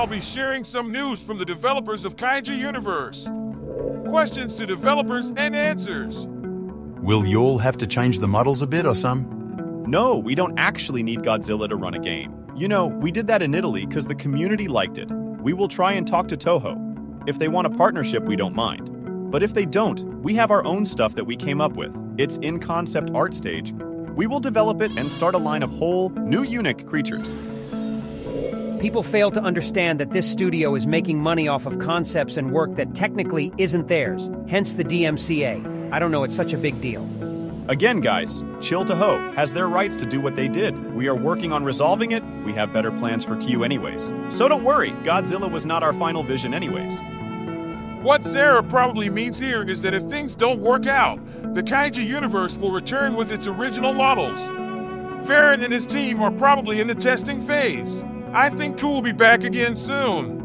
I'll be sharing some news from the developers of Kaiju Universe. Questions to developers and answers. Will y'all have to change the models a bit or some? No, we don't actually need Godzilla to run a game. You know, we did that in Italy because the community liked it. We will try and talk to Toho. If they want a partnership, we don't mind. But if they don't, we have our own stuff that we came up with. It's in concept art stage. We will develop it and start a line of whole, new unique creatures. People fail to understand that this studio is making money off of concepts and work that technically isn't theirs, hence the DMCA. I don't know, it's such a big deal. Again, guys, Chill Toho has their rights to do what they did. We are working on resolving it. We have better plans for KU, anyways. So don't worry, Godzilla was not our final vision, anyways. What Sarah probably means here is that if things don't work out, the Kaiju universe will return with its original models. Farron and his team are probably in the testing phase. I think KU will be back again soon.